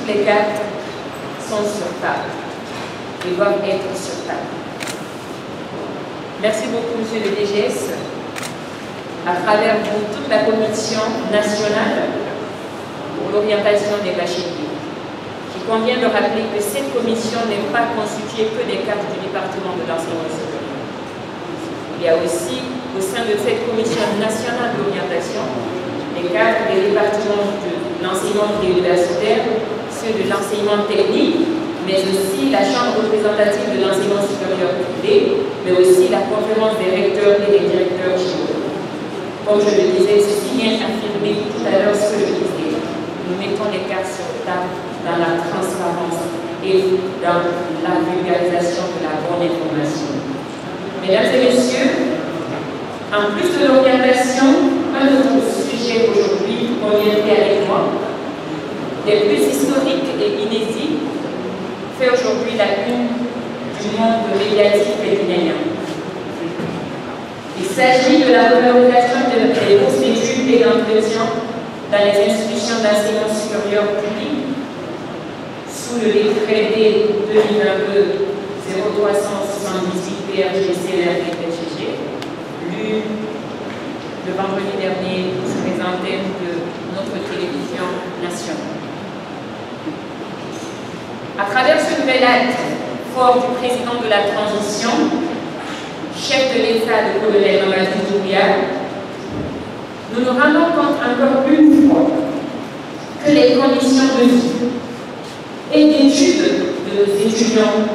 toutes les cartes sont sur table et doivent être sur table. Merci beaucoup, Monsieur le DGS, à travers vous, toute la Commission nationale pour l'orientation des bacheliers. Il convient de rappeler que cette commission n'est pas constituée que des cartes du département de l'enseignement supérieur. Il y a aussi, au sein de cette commission nationale d'orientation, les cadres des départements de l'enseignement universitaire, de l'enseignement technique, mais aussi la chambre représentative de l'enseignement supérieur privé, mais aussi la conférence des recteurs et des directeurs généraux. Comme je le disais, ceci vient affirmer tout à l'heure ce que je disais. Nous mettons les cartes sur table dans la transparence et dans la vulgarisation de la bonne information. Mesdames et messieurs, en plus de l'orientation, un autre sujet aujourd'hui reviendrait avec moi, des plus historiques et inédits, fait aujourd'hui la une du monde médiatique et du Il s'agit de la revalorisation des bourses d'études et d'entretien dans les institutions d'enseignement supérieur public sous le décret D 2022 0378 PRG PGG, lu le vendredi dernier sous les antennes de notre télévision nationale. À travers ce nouvel acte fort du président de la transition, chef de l'État, le colonel Mamadou Doumbia, nous nous rendons compte encore une fois que les conditions de vie et d'études de nos étudiants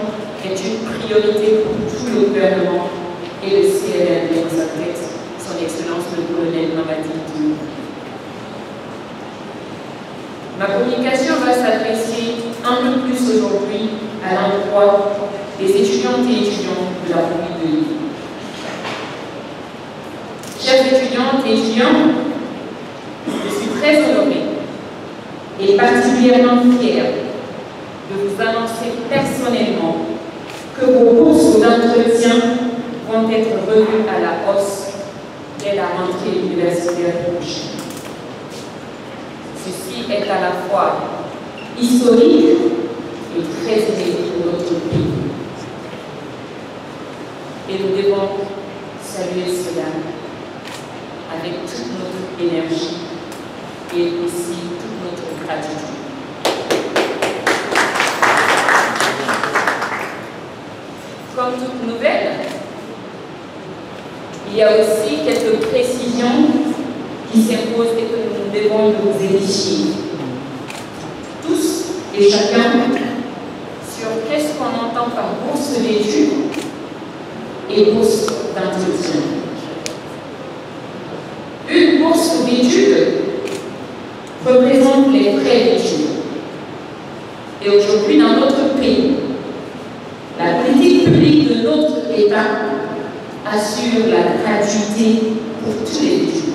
est une priorité pour tout le gouvernement et le CLRD dans sa tête, son Excellence le colonel Mamadi Ma communication va s'adresser un peu plus aujourd'hui à l'endroit des étudiantes et étudiants de la République de l'île. Chers étudiantes et étudiants, je suis très honorée et particulièrement fière de vous annoncer personnellement que vos bourses d'entretien vont être revues à la hausse dès la rentrée universitaire prochaine. Ceci est à la fois historique pour notre pays. Et nous devons saluer cela avec toute notre énergie et aussi toute notre gratitude. comme toute nouvelle, il y a aussi quelques précisions qui s'imposent et que nous devons nous édifier. Tous et chacun sur qu'est-ce qu'on entend par bourse d'études et bourse d'entretien. Une bourse d'études représente les frais d'études. Et aujourd'hui, dans notre pays, la politique publique de notre État assure la gratuité pour tous les étudiants.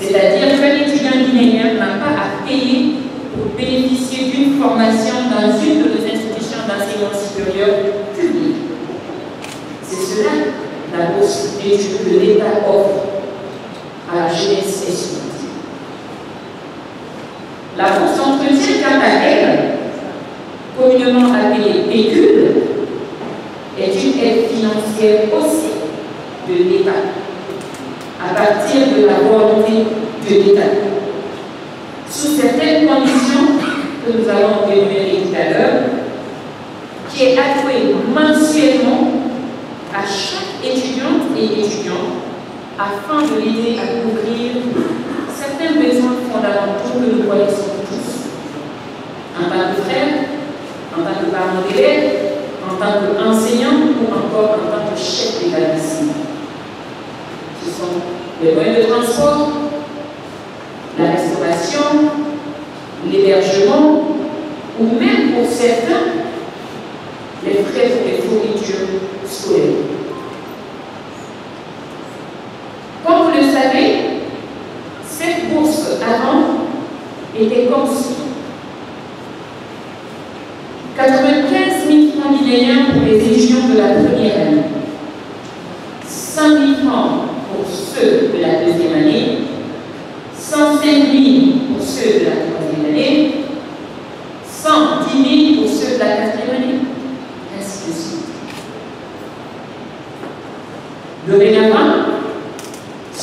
C'est-à-dire qu'un étudiant guinéen n'a pas à payer pour bénéficier d'une formation dans une de nos institutions d'enseignement supérieur public. C'est cela la bourse d'études que l'État offre à la jeunesse étudiante. La à elle, communément appelée pécule, est une aide financière aussi de l'État, à partir de la volonté de l'État, sous certaines conditions que nous allons énumérer tout à l'heure, qui est allouée mensuellement à chaque étudiante et étudiant afin de l'aider à couvrir certains besoins fondamentaux que nous connaissons tous. En tant que frère, en tant que parent d'élève, en tant qu'enseignant ou encore en tant que chef d'établissement. Ce sont les moyens de transport, la restauration, l'hébergement ou même pour certains, les frais pour les fournitures scolaires. Comme vous le savez, cette bourse avant était conçue 95 000 francs guinéens pour les étudiants de la première année, 100 000 francs pour ceux de la deuxième année, 105 000 pour ceux de la troisième année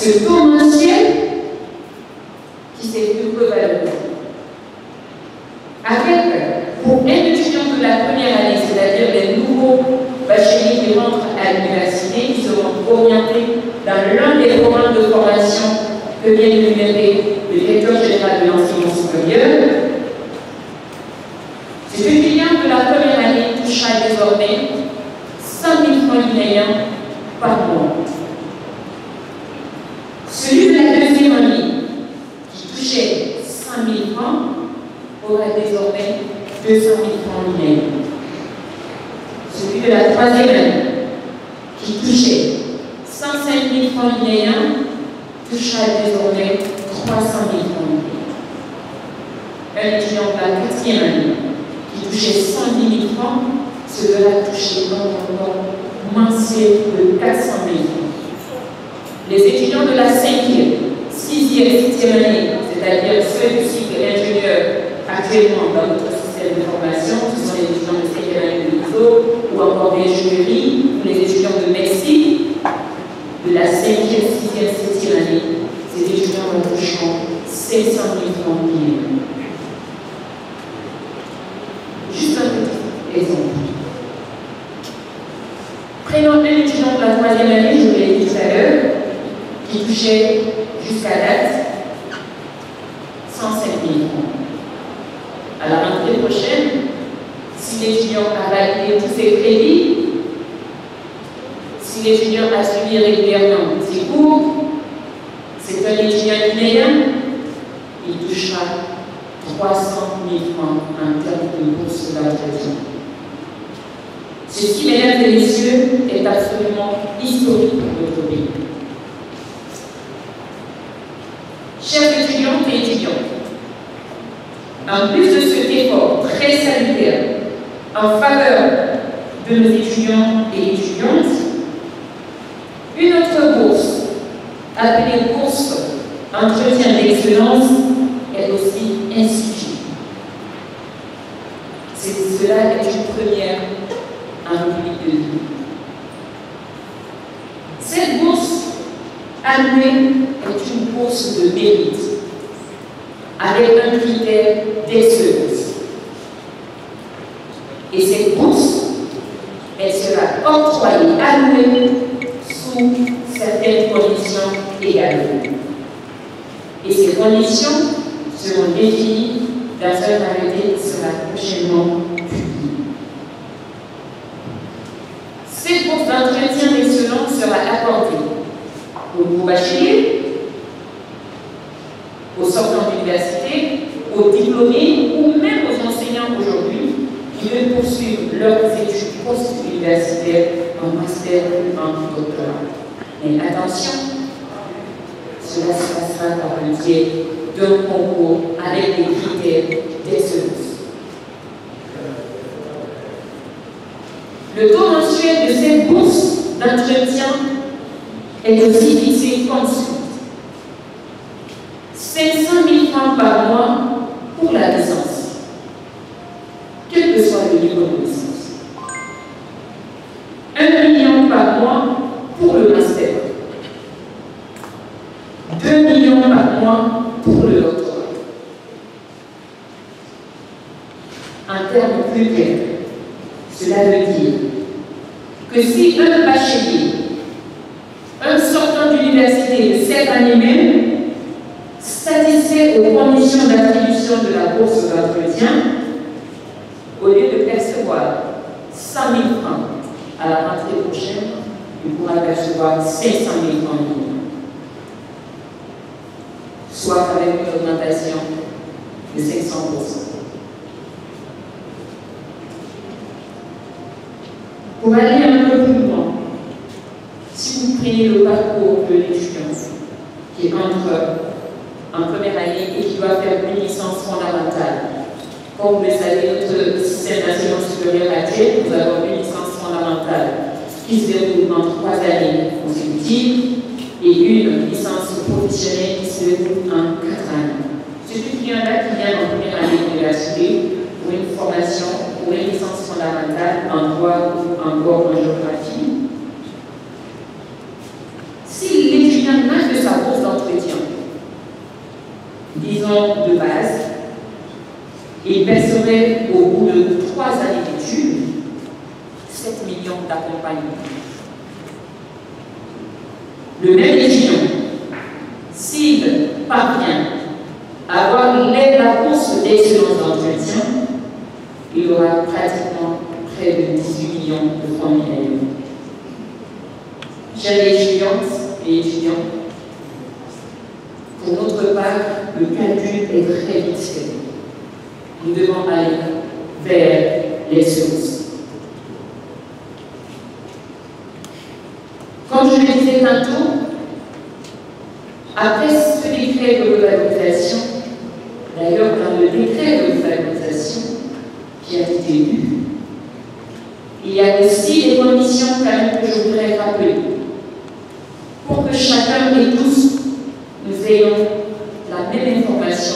ce taux mensuel qui s'est vu revalorisé. Avec, pour un étudiant de la première année, c'est-à-dire les nouveaux bacheliers qui rentrent à l'université, qui seront orientés dans l'un des programmes de formation que vient de numérer le directeur général de l'enseignement supérieur, cet étudiant de la première année touchera désormais 100 000 francs guinéens par mois. Celui de la deuxième année, qui touchait 100 000 francs, aura désormais 200 000 francs guinéens. Celui de la troisième année, qui touchait 105 000 francs guinéens, touchera désormais 300 000 francs guinéens. Un étudiant de la quatrième année, qui touchait 110 000 francs, se verra toucher un mensuel de 400 000 francs les étudiants de la 5e, 6e, 7e année, c'est-à-dire ceux du cycle ingénieur actuellement dans notre système de formation, ce sont les étudiants de 5e année de l'ISO ou encore d'ingénierie ou les étudiants de médecine de la 5e, 6e, 7e année, ces étudiants toucheront 500 000 francs Juste un petit exemple. Prenons un étudiant de la troisième année, je vous l'ai dit tout à l'heure, qui touchait jusqu'à date 105 000 francs. À la rentrée prochaine, si l'étudiant a validé tous ses crédits, si l'étudiant a suivi régulièrement ses cours, c'est un étudiant guinéen, il touchera 300 000 francs en termes de bourse d'entretien. Ceci, mesdames et messieurs, est absolument historique pour notre pays. Chers étudiantes et étudiants, en plus de cet effort très salutaire en faveur de nos étudiants et étudiantes, une autre bourse, appelée bourse entretien d'excellence, est aussi instituée. Cela est une première en République de vie. Cette bourse annuelle est une bourse de mérite, avec un critère d'excellence. Et cette bourse, elle sera octroyée annuellement sous certaines conditions également. Et ces conditions seront définies dans un arrêté qui sera prochainement publié. Cette bourse d'entretien d'excellence sera accordée aux nouveaux bacheliers, aux sortants d'université, aux diplômés ou même aux enseignants aujourd'hui qui veulent poursuivre leurs études post-universitaires en master ou en doctorat. Mais attention, cela se passera par le biais d'un concours avec des critères d'excellence. Le taux mensuel de cette bourse d'entretien est aussi fixé comme suit. 500 000 francs par mois pour la licence, quel que soit le niveau de licence. 1 million par mois pour le master. 2 millions par mois pour le doctorat. En termes plus clairs, cela veut dire que si un bachelier, un sortant d'université de cette année même, satisfait aux conditions d'attribution de la bourse d'entretien, au lieu de percevoir 100 000 francs. À la rentrée prochaine, il pourra percevoir 500 000 francs soit avec une augmentation de 500% Pour aller un peu plus loin, si vous prenez le parcours de l'étudiant qui entre en première année et qui doit faire une licence fondamentale, comme vous le savez, notre système d'enseignement supérieur actuel, nous avons une licence fondamentale qui se déroule en trois années consécutives et une licence professionnelle qui se déroule en quatre années. Ce étudiant-là qui vient en première année d'université pour une formation pour une licence fondamentale en droit ou encore en géographie, si l'étudiant n'a que sa 10 ans de base, il percerait au bout de 3 années d'études 7 millions d'accompagnement. Le même étudiant, s'il parvient à avoir les vacances d'excellence d'entretien, il aura pratiquement près de 18 millions de francs millions. Chers étudiantes et étudiants, pour notre part, le calcul est très vite. Nous devons aller vers les sources. Comme je le disais tantôt, après ce décret de valorisation, d'ailleurs dans le décret de valorisation qui a été lu, il y a aussi des conditions quand même que je voudrais rappeler pour que chacun et tous nous ayons la même information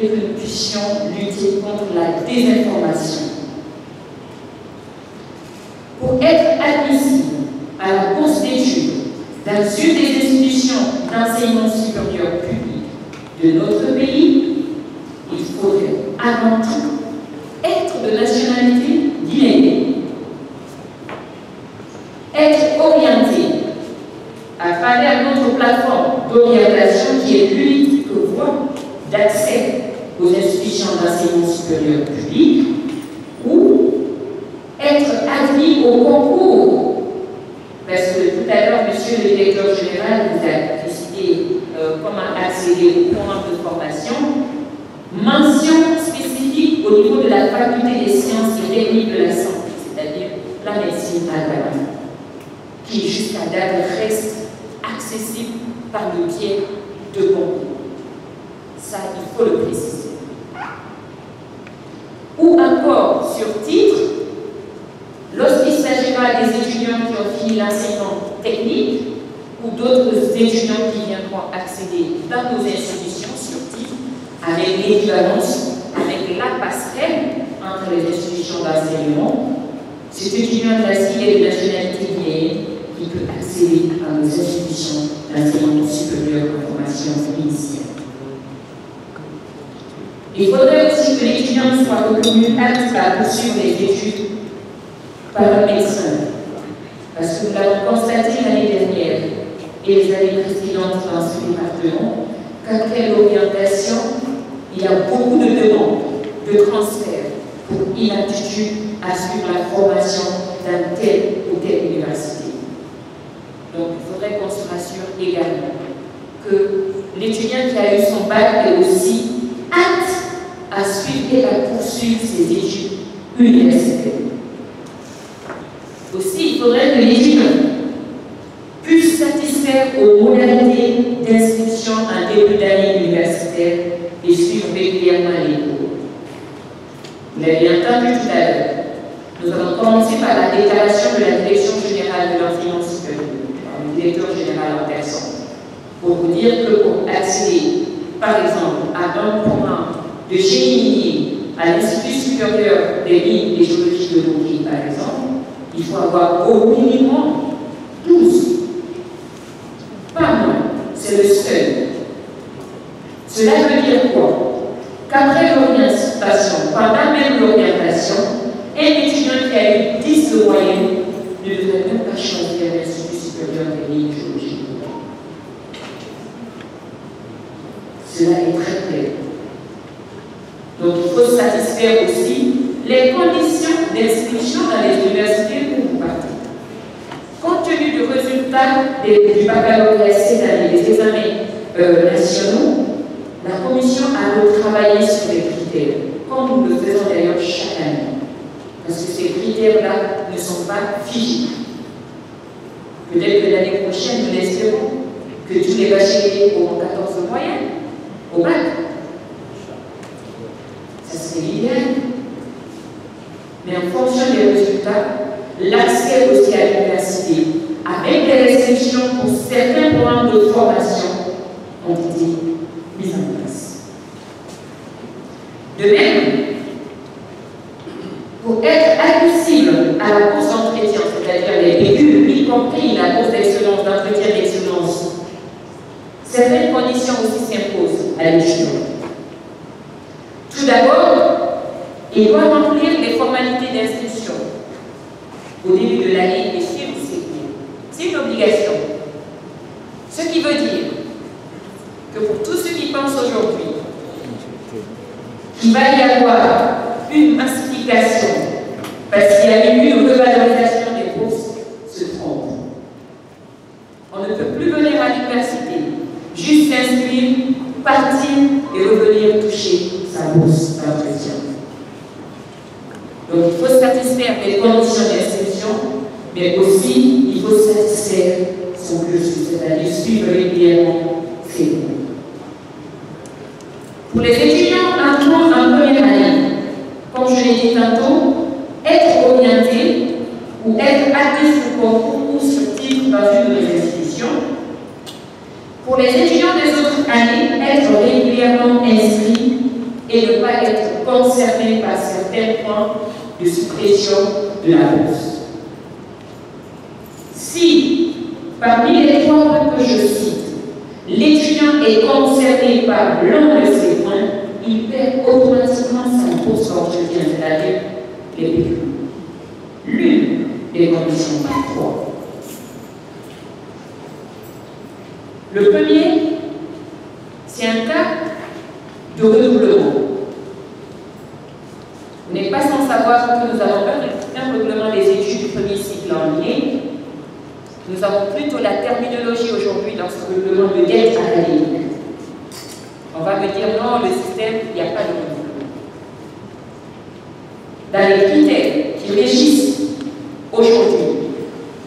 et que nous lutter contre la désinformation. Pour être admissible à la bourse d'études dans une des institutions d'enseignement supérieur public de notre pays, il faudrait avant tout être de nationalité guinéenne, être orienté à travers notre plateforme d'orientation qui est l'unique voie d'accès aux institutions d'enseignement supérieur public ou être admis au concours parce que tout à l'heure, monsieur le directeur général vous a décidé euh, comment accéder au programme de formation. Mention spécifique au niveau de la faculté des sciences et techniques de la santé, c'est-à-dire la médecine agricole, qui jusqu'à date reste accessible par le biais de concours. Ça, il faut le préciser. Ou encore sur titre, lorsqu'il s'agira des étudiants qui ont fini l'enseignement technique ou d'autres étudiants qui viendront accéder dans nos institutions sur titre avec l'équivalence, avec la passerelle entre les institutions d'enseignement, cet étudiant de la et de nationalité guinéenne qui peut accéder à nos institutions d'enseignement supérieur en formation initiale. Il faudrait aussi que l'étudiant soit reconnu apte à poursuivre les études par un médecin. Parce que nous l'avons constaté l'année dernière et les années précédentes dans ce département, qu'après l'orientation, il y a beaucoup de demandes de pour inaptitude à suivre la formation dans telle ou telle université. Donc il faudrait qu'on se rassure également que l'étudiant qui a eu son bac est aussi apte à suivre et à poursuivre ses études universitaires. Aussi, il faudrait que l'étudiant puisse satisfaire aux modalités d'inscription en début d'année universitaire et suivre régulièrement les tout à l'heure. Nous allons commencer par la déclaration de la Direction générale de supérieur, par le directeur général en personne, pour vous dire que pour accéder, par exemple, à un programme de génie à l'Institut supérieur des mines et géologie de l'eau, par exemple, il faut avoir au minimum 12. Pas moins, c'est le seul. Cela veut dire quoi? Qu'après l'orientation, pendant même l'orientation, un étudiant qui a eu 10 de moyenne ne devrait même pas changer à l'Institut supérieur de l'eau. Cela est très clair. Donc il faut satisfaire aussi les conditions d'inscription dans les universités où vous partez. Compte tenu du résultat du baccalauréat cette année, des examens euh, nationaux, la commission a retravaillé sur les critères, comme nous le faisons d'ailleurs chaque année. Parce que ces critères-là ne sont pas figés. Peut-être que l'année prochaine, nous espérons que tous les bacheliers auront 14 moyenne au bac. Ça serait l'idéal. Mais en fonction des résultats, l'accès aussi à l'université, avec des restrictions pour certains programmes de formation, ont été mis en place. De même, pour être admissible à la course d'entretien, c'est-à-dire les véhicules, y compris la course d'excellence, d'entretien d'excellence, certaines conditions aussi s'imposent à l'échelon. d'abord, il doit remplir les formalités d'inscription au début de l'année et suivre ses cours. C'est une obligation. Ce qui veut dire que pour tous ceux qui pensent aujourd'hui qu'il va y avoir une massification parce qu'il y a eu une revalorisation des bourses, se trompe. On ne peut plus venir à l'université, juste s'inscrire, partir et revenir toucher sa bourse d'entretien. Donc il faut satisfaire les conditions d'inscription, mais aussi il faut satisfaire son cursus, c'est-à-dire suivre régulièrement ses cours. Pour les étudiants entrant en première année, comme je l'ai dit tantôt, être orienté ou être admis sur concours ou sur titre dans une de institutions. Pour les étudiants des autres années, être régulièrement inscrit et ne pas être concerné par certains points de suppression de la bourse. Si, parmi les trois points que je cite, l'étudiant est concerné par l'un de ces points, il perd automatiquement sa bourse d'entretien, c'est-à-dire les pécules. L'une des conditions par trois. Le premier, c'est un cas de redoublement. N'êtes pas sans savoir que nous avons un redoublement des études du premier cycle en ligne. Nous avons plutôt la terminologie aujourd'hui dans ce redoublement de dette académique. On va me dire non, le système, il n'y a pas de redoublement. Dans les critères qui régissent aujourd'hui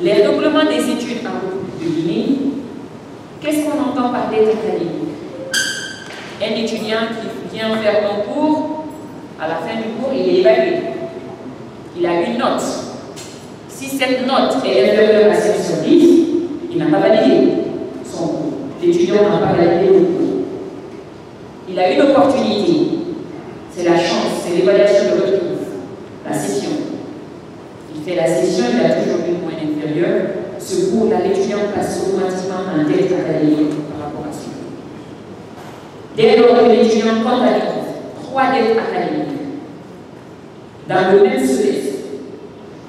les redoublements des études en de Guinée, qu'est-ce qu'on entend par dette académique Un étudiant qui vient faire un cours, à la fin du cours, il est évalué. Il a une note. Si cette note est inférieure à 7 sur 10, il n'a pas validé son cours. L'étudiant n'a pas validé le cours. Il a une opportunité. C'est la chance, c'est l'évaluation de retrouve, la session. Il fait la session, il a toujours une moyenne inférieure. Ce cours-là, l'étudiant passe automatiquement en dette académique par rapport à ce cours. Dès lors que l'étudiant comptabilise trois dettes académiques dans le même semestre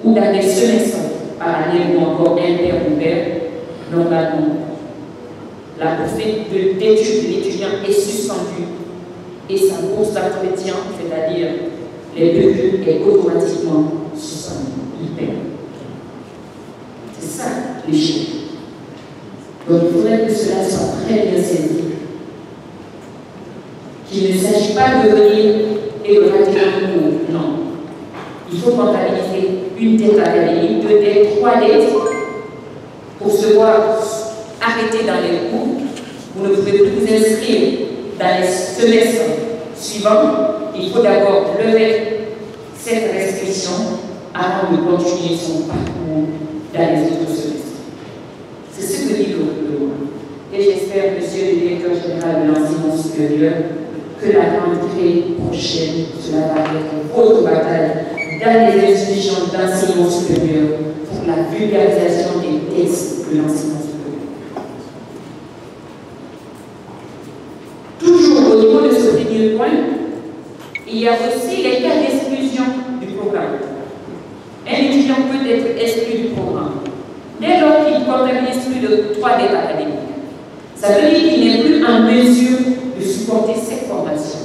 ou dans des semestres par année ou encore inter ou pair, normalement, la poursuite d'études de l'étudiant est suspendue et sa bourse d'entretien, c'est-à-dire les pécules, est automatiquement suspendue. Il perd. C'est ça l'échec. Donc il faudrait que cela soit très bien saisi. Qu'il ne s'agit pas de venir et de rater un cours. Non. Il faut comptabiliser une dette académique, deux dettes, trois dettes pour se voir arrêter dans les cours. Vous ne pouvez plus vous inscrire dans les semestres suivants. Il faut d'abord lever cette restriction avant de continuer son parcours dans les autres semestres. C'est ce que dit le gouvernement. Et j'espère, monsieur le directeur général de l'enseignement supérieur, que la rentrée prochaine, cela va être votre bataille dans les institutions d'enseignement supérieur pour la vulgarisation des textes de l'enseignement supérieur. Toujours au niveau de ce premier point, il y a aussi les cas d'exclusion du programme. Un étudiant peut être exclu du programme dès lors qu'il comptabilise plus de trois académiques. Ça veut dire qu'il n'est plus en mesure de supporter cette formation.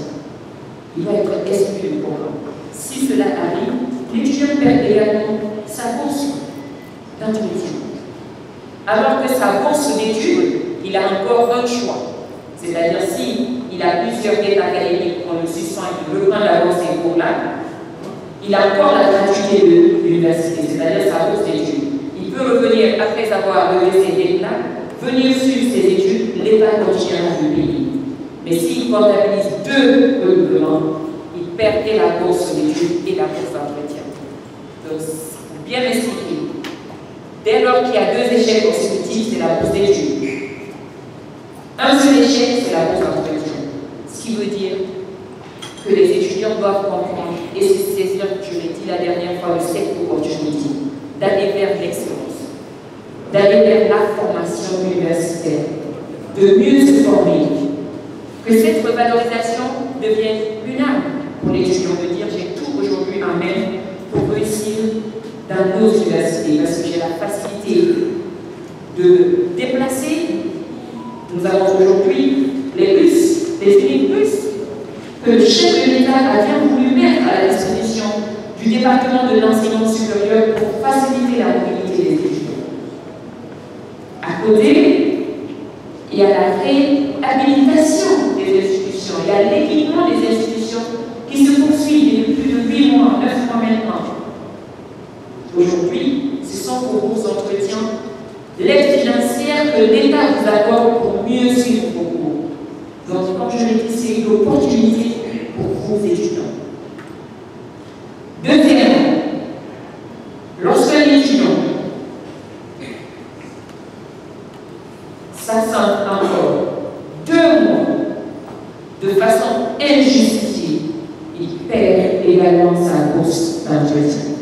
Il va être exclu du programme. Si cela arrive, l'étudiant perd également sa bourse d'entretien. Alors que sa bourse d'études, il a encore un choix. C'est-à-dire, si il a plusieurs dettes académiques qu'on le suspend et qu'il veut la bourse des cours-là, il a encore la gratuité de l'université, c'est-à-dire sa bourse d'études. Il peut revenir après avoir levé ses dettes-là, venir suivre ses études, l'État continuera de payer. Mais s'il comptabilise deux redoublements, il perdait la bourse d'études et la bourse d'entretien. Donc, bien expliquer, dès lors qu'il y a deux échecs consécutifs, c'est la bourse d'études. Un seul échec, c'est la bourse d'entretien. Ce qui veut dire que les étudiants doivent comprendre et se saisir, je l'ai dit la dernière fois, de cette opportunité d'aller vers l'excellence, d'aller vers la formation universitaire, de mieux se former, que cette revalorisation devienne une arme pour l'étudiant de dire j'ai tout aujourd'hui en main pour réussir dans nos universités parce que j'ai la facilité de déplacer. Nous avons aujourd'hui les bus, les uniques bus que le chef de l'État a bien voulu mettre à la disposition du département de l'enseignement supérieur pour faciliter la mobilité des étudiants. À côté, il y a la réhabilitation des institutions, il y a l'équipement des institutions qui se poursuit depuis plus de 8 mois, 9 mois maintenant. Aujourd'hui, ce sont pour vos entretiens l'aide financière que l'État vous accorde pour mieux suivre vos cours. Donc, comme je l'ai dit, c'est une opportunité pour vos étudiants. Deuxièmement, lorsqu'un étudiant s'absente encore deux mois de façon injustifiée, il perd également sa bourse d'entretien.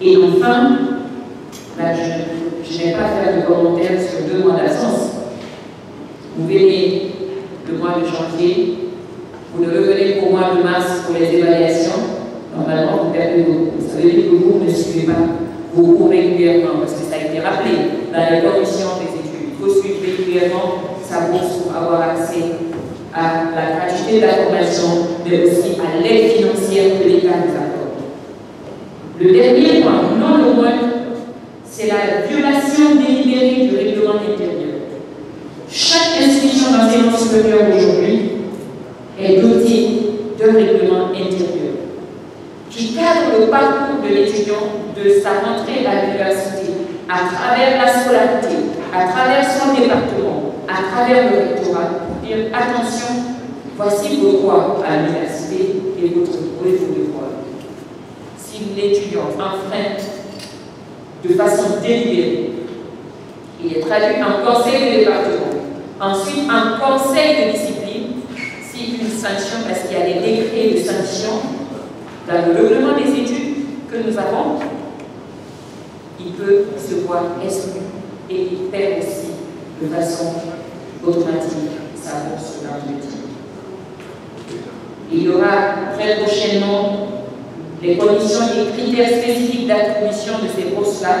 Et enfin, là, je, n'ai pas fait de commentaires sur deux mois d'absence. Vous venez le mois de janvier, vous ne revenez qu'au mois de mars pour les évaluations. Normalement, vous perdez vos cours. Ça veut dire que vous ne suivez pas vos cours régulièrement, parce que ça a été rappelé dans les conditions des études. Il faut suivre régulièrement sa bourse pour avoir accès à la gratuité de la formation, mais aussi à l'aide financière que l'État nous accorde. Le dernier point, non le moins, c'est la violation délibérée du règlement intérieur. Chaque institution d'enseignement supérieur aujourd'hui est dotée d'un règlement intérieur qui cadre le parcours de l'étudiant de sa rentrée à l'université à travers la scolarité, à travers son département, à travers le rectorat, pour dire attention, voici vos droits à l'université et votre niveau de droit. Si enfreint de façon délibérée, il est traduit en conseil de département, ensuite en conseil de discipline, si une sanction, parce qu'il y a des décrets de sanction dans le règlement des études que nous avons, il peut se voir exclu et il perd aussi de façon automatique sa bourse. Il y aura très prochainement les conditions et critères spécifiques d'attribution de ces bourses-là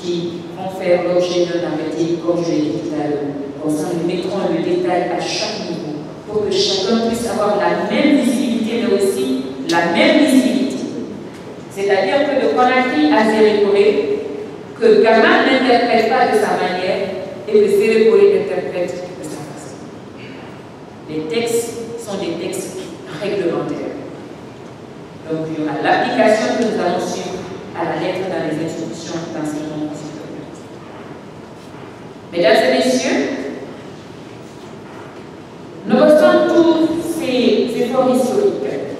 qui vont faire l'objet d'un arrêté, comme je l'ai dit tout à l'heure. Comme ça, nous mettrons le détail à chaque niveau pour que chacun puisse avoir la même visibilité, mais aussi la même visibilité. C'est-à-dire que le Conakry a Zérécoré, que Gama n'interprète pas de sa manière et que Zérécoré interprète de sa façon. Les textes sont des textes réglementaires. Donc il y aura l'application que nous allons suivre à la lettre dans les institutions d'enseignement supérieur. Mesdames et messieurs, nonobstant tous ces efforts historiques,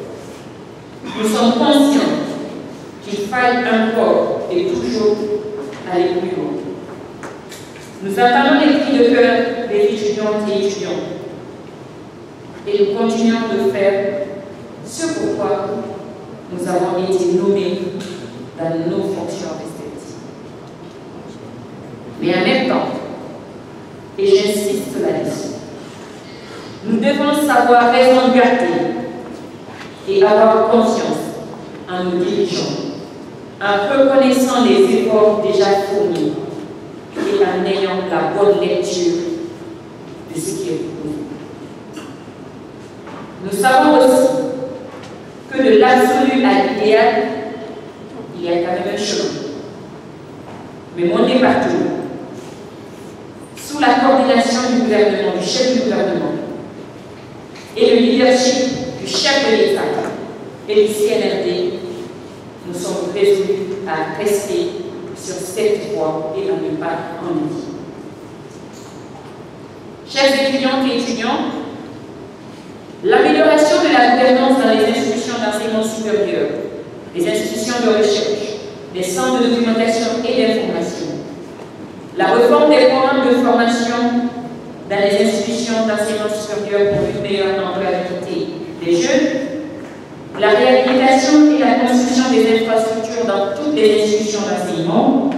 nous sommes conscients qu'il faille encore et toujours aller plus loin. Nous attendons les cris de cœur des étudiantes et étudiants et nous continuons de faire ce pourquoi nous avons été nommés dans nos fonctions respectives. Mais en même temps, et j'insiste là-dessus, nous devons savoir raison garder et avoir confiance en nos dirigeants, en reconnaissant les efforts déjà fournis et en ayant la bonne lecture de ce qui est proposé. Nous savons aussi de l'absolu à l'idéal, il y a quand même un chemin. Mais mon département, sous la coordination du gouvernement, du chef du gouvernement, et le leadership du chef de l'État et du CNRD, nous sommes résolus à rester sur cette voie et à ne pas en envie. Chers étudiantes et étudiants, l'amélioration de la gouvernance dans les institutions d'enseignement supérieur, les institutions de recherche, les centres de documentation et d'information, la réforme des programmes de formation dans les institutions d'enseignement supérieur pour une meilleure employabilité des jeunes, la réhabilitation et la construction des infrastructures dans toutes les institutions d'enseignement,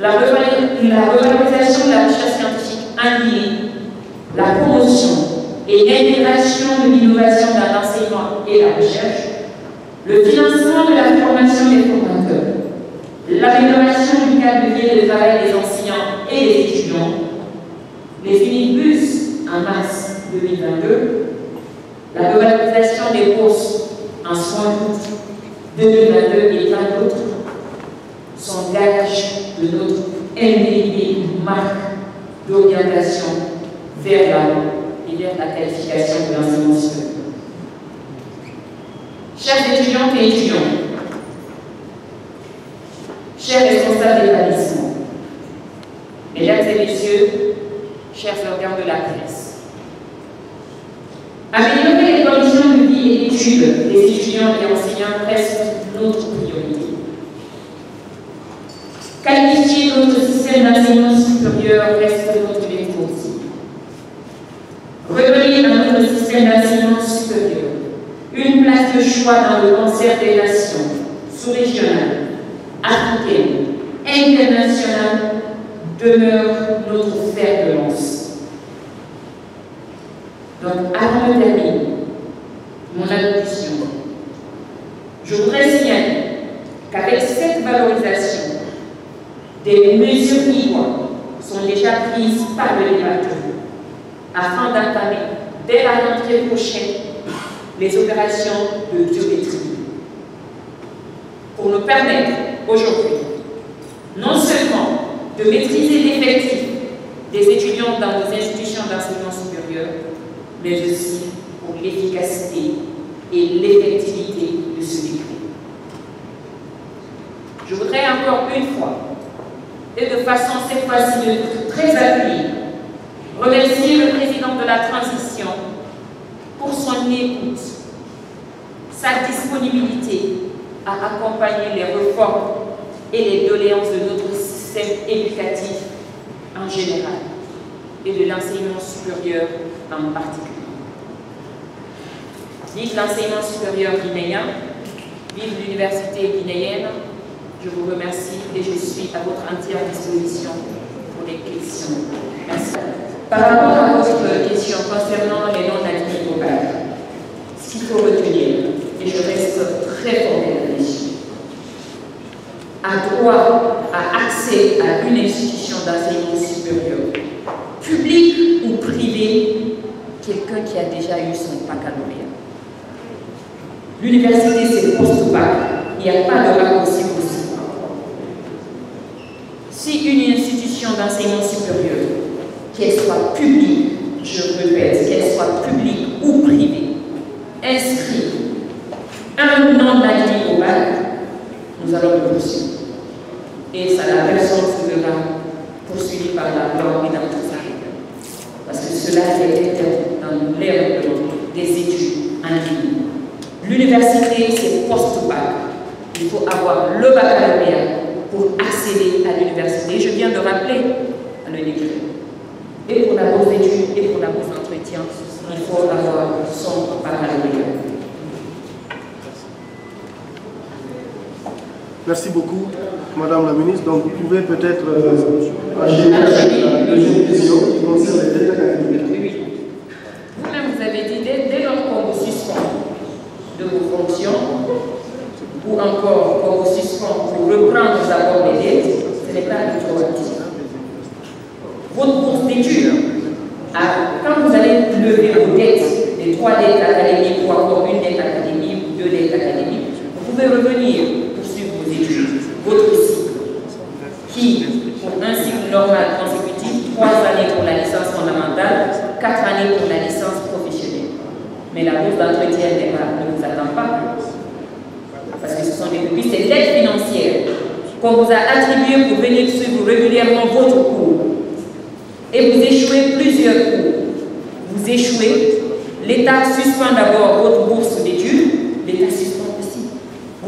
la, revalorisation de la recherche scientifique en ligne, la promotion et l'intégration de l'innovation dans l'enseignement et la recherche, le financement de la formation des formateurs, l'amélioration du cadre de vie de travail des enseignants et des étudiants, les unibus en mars 2022, la valorisation des bourses en soins 2022 et tant d'autres sont gage de notre indélébile marque d'orientation vers la et vers la qualification de l'enseignement. Chers étudiants et étudiants, chers responsables d'établissement, mesdames et messieurs, chers organes de la presse, améliorer les conditions de vie et d'études des étudiants et enseignants reste notre priorité. Qualifier notre système d'enseignement supérieur reste notre défaut aussi. Revenir à notre système d'enseignement supérieur, une place de choix dans le concert des nations, sous-régionales, africaines, internationales, demeure notre fer de lance. Donc, avant de terminer mon allocution, je voudrais signaler qu'avec cette valorisation, des mesures idoines sont déjà prises par le département afin d'entamer dès la rentrée prochaine les opérations de biométrie pour nous permettre aujourd'hui non seulement de maîtriser l'effectif des étudiants dans nos institutions d'enseignement supérieur, mais aussi pour l'efficacité et l'effectivité de ce décret. Je voudrais encore une fois et de façon cette fois-ci très appuyée. Remercier le président de la transition pour son écoute, sa disponibilité à accompagner les réformes et les doléances de notre système éducatif en général et de l'enseignement supérieur en particulier. Vive l'enseignement supérieur guinéen, vive l'université guinéenne, je vous remercie et je suis à votre entière disposition pour les questions. Merci. Par rapport à votre question concernant les non-admis bac, ce qu'il faut retenir, et je reste très fort là-dessus, a droit à accès à une institution d'enseignement supérieur, public ou privé, quelqu'un qui a déjà eu son baccalauréat. L'université, c'est post-bac. Il n'y a pas de raccourci si une institution d'enseignement supérieur, qu'elle soit publique,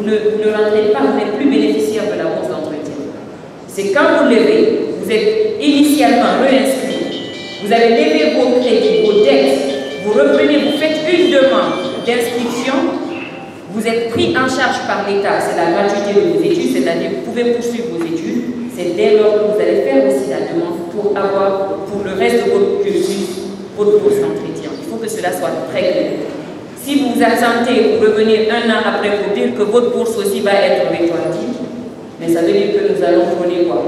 ne, rentrez pas, vous n'êtes plus bénéficiaire de la bourse d'entretien. C'est quand vous levez, vous êtes initialement réinscrit, vous avez levé vos crédits, vos dettes, vous reprenez, vous faites une demande d'inscription vous êtes pris en charge par l'État, c'est la gratuité de vos études, c'est-à-dire vous pouvez poursuivre vos études. C'est dès lors que vous allez faire aussi la demande pour avoir, pour le reste de votre cursus, votre bourse d'entretien. Il faut que cela soit très clair. Si vous vous absentez, revenez un an après pour dire que votre bourse aussi va être rétroactive, mais ça veut dire que nous allons prôner quoi?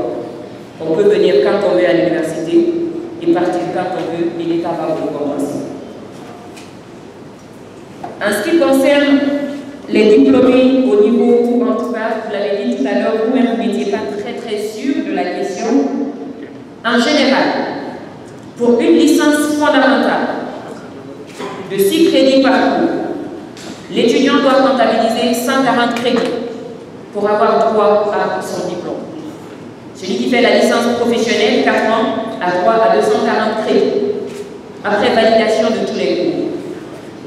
On peut venir quand on veut à l'université et partir quand on veut et l'État va vous commencer. En ce qui concerne les diplômés au niveau, en tout cas, vous l'avez dit tout à l'heure, vous-même, vous n'étiez pas très très sûr de la question. En général, pour une licence fondamentale de 6 crédits par cours, l'étudiant doit comptabiliser 140 crédits pour avoir droit à son diplôme. Celui qui fait la licence professionnelle, 4 ans, a droit à 240 crédits, après validation de tous les cours.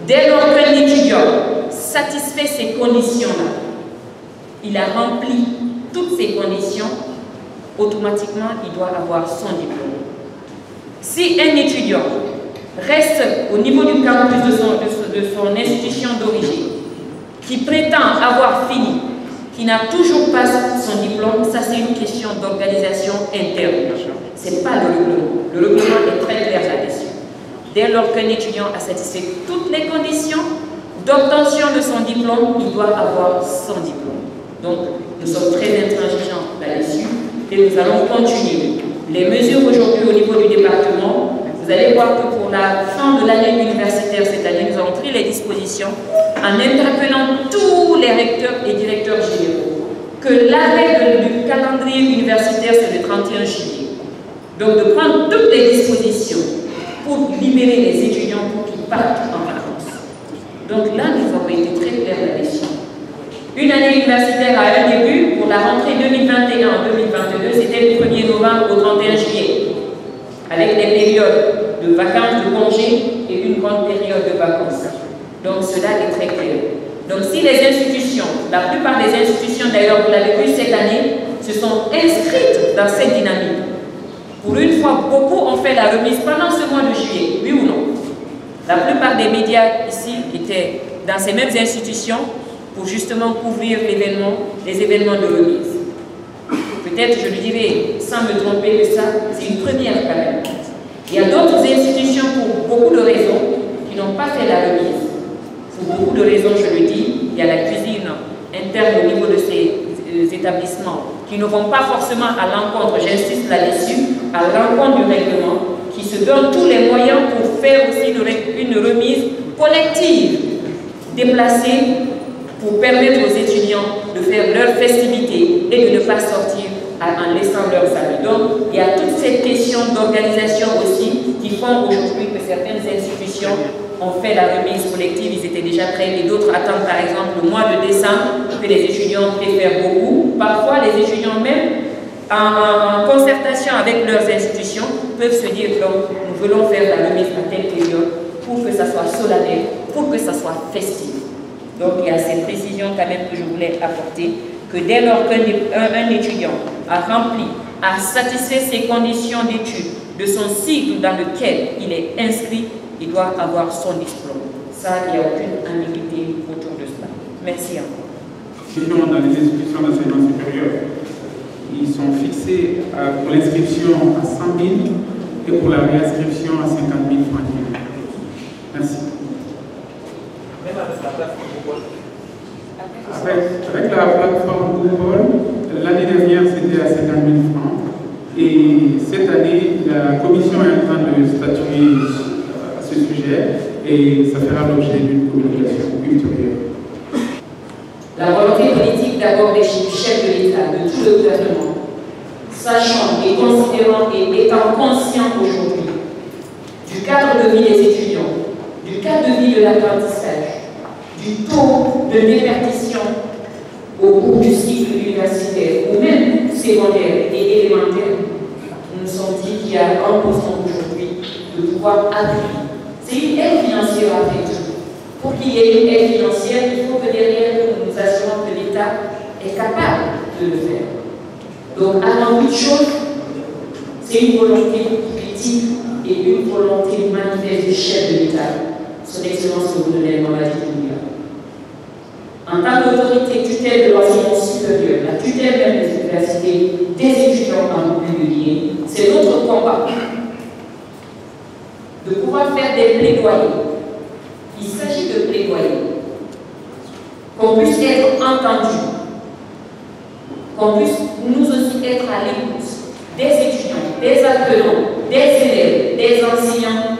Dès lors qu'un étudiant satisfait ces conditions-là, il a rempli toutes ces conditions, automatiquement, il doit avoir son diplôme. Si un étudiant reste au niveau du campus de son, de son institution d'origine, qui prétend avoir fini, qui n'a toujours pas son diplôme, ça c'est une question d'organisation interne. Ce n'est pas le règlement. Le règlement est très clair là-dessus. Dès lors qu'un étudiant a satisfait toutes les conditions d'obtention de son diplôme, il doit avoir son diplôme. Donc, nous sommes très intransigeants là-dessus et nous allons continuer. Les mesures aujourd'hui au niveau du département, vous allez voir que pour la fin de l'année universitaire cette année, nous avons pris les dispositions en interpellant tous les recteurs et directeurs généraux que l'arrêt du calendrier universitaire, c'est le 31 juillet. Donc de prendre toutes les dispositions pour libérer les étudiants pour qu'ils partent en vacances. Donc là, nous avons été très clairs là-dessus. Une année universitaire a un début pour la rentrée 2021-2022, c'était du 1er novembre au 31 juillet, avec des périodes de vacances, de congés et une grande période de vacances. Donc cela est très clair. Donc si les institutions, la plupart des institutions d'ailleurs, vous l'avez vu cette année, se sont inscrites dans cette dynamique, pour une fois, beaucoup ont fait la remise pendant ce mois de juillet, oui ou non? La plupart des médias ici étaient dans ces mêmes institutions pour justement couvrir les événements de remise. Peut-être, je le dirais, sans me tromper que ça, c'est une première quand même. Il y a d'autres institutions pour beaucoup de raisons qui n'ont pas fait la remise. Pour beaucoup de raisons, je le dis, il y a la cuisine interne au niveau de ces euh, établissements qui ne vont pas forcément à l'encontre, j'insiste là-dessus, à l'encontre du règlement, qui se donnent tous les moyens pour faire aussi une remise collective, déplacée, pour permettre aux étudiants de faire leur festivité et de ne pas sortir en laissant leurs amis. Donc, il y a toutes ces questions d'organisation aussi qui font aujourd'hui que certaines institutions ont fait la remise collective, ils étaient déjà prêts, et d'autres attendent par exemple le mois de décembre, que les étudiants préfèrent beaucoup. Parfois, les étudiants même, en, concertation avec leurs institutions, peuvent se dire, donc, nous voulons faire la remise à telle période pour que ça soit solennel, pour que ça soit festif. Donc, il y a cette précision quand même que je voulais apporter, que dès lors qu'un étudiant a rempli, a satisfait ses conditions d'études de son cycle dans lequel il est inscrit, il doit avoir son diplôme. Ça, il n'y a aucune ambiguïté autour de cela. Merci encore. Simplement dans les institutions d'enseignement supérieur, ils sont fixés euh, pour l'inscription à 100 000 et pour la réinscription à 50 000 francs. Merci. Avec, la plateforme Google, l'année dernière c'était à 50 000 francs et cette année la commission est en train de statuer sujet et ça fera l'objet d'une communication ultérieure. La volonté politique d'abord des chefs de l'État, de tout le gouvernement, sachant et considérant et étant conscient aujourd'hui du cadre de vie des étudiants, du cadre de vie de l'apprentissage, du taux de déperdition au cours du cycle universitaire ou même secondaire et élémentaire, nous nous sommes dit qu'il y a un de pouvoir c'est une aide financière à fait. Pour qu'il y ait une aide financière, il faut que derrière nous nous assurons que l'État est capable de le faire. Donc, avant toute chose, c'est une volonté politique et une volonté manifeste du chef de l'État, son Excellence le colonel Mamadi En tant qu'autorité tutelle de l'enseignement supérieur, la tutelle même des universités, des étudiants en public c'est notre combat faire des plaidoyers. Il s'agit de plaidoyer Qu'on puisse être entendu. Qu'on puisse nous aussi être à l'écoute des étudiants, des appelants, des élèves, des enseignants,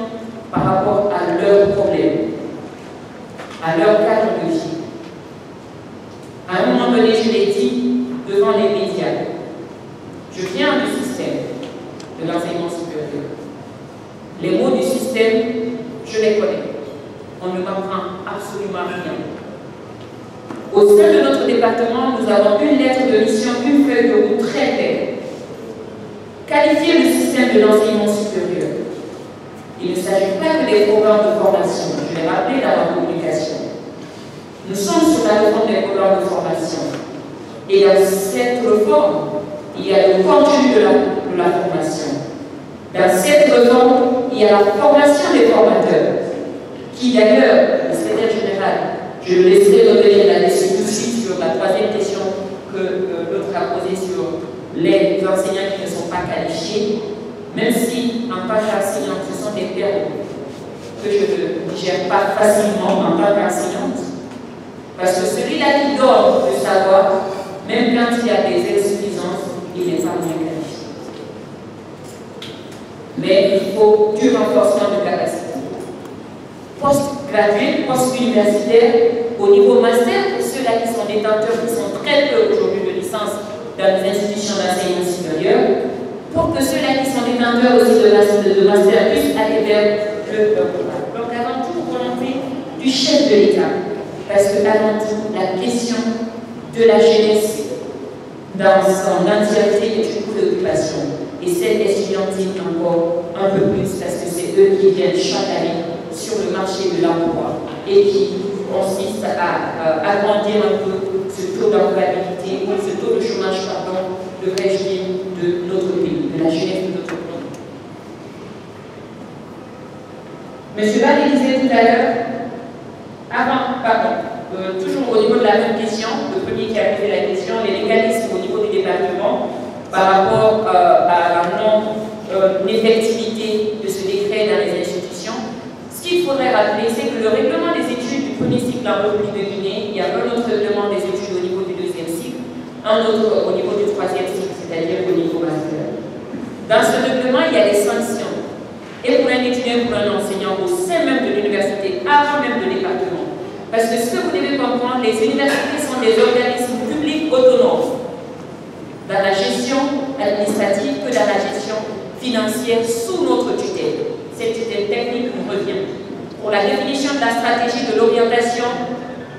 et qui consiste à euh, agrandir un peu ce taux d'employabilité ou ce taux de chômage, pardon, de régime de notre pays, de la jeunesse de notre pays. Monsieur Val disait tout à l'heure, avant, pardon, euh, toujours au niveau de la même question, le premier qui a posé la question, les légalismes au niveau du département par rapport euh, à la non-effectivité de ce décret dans les institutions. Ce qu'il faudrait rappeler, c'est que le règlement des études du premier cycle en République de Guinée, il y a un autre règlement des études au niveau du deuxième cycle, un autre au niveau du troisième cycle, c'est-à-dire au niveau master. Dans ce règlement, il y a des sanctions. Et pour un étudiant, pour un enseignant, au sein même de l'université, avant même le département. Parce que ce que vous devez comprendre, les universités sont des organismes publics autonomes dans la gestion administrative que dans la gestion financière sous notre tutelle. Cette tutelle technique nous revient pour la définition de la stratégie de l'orientation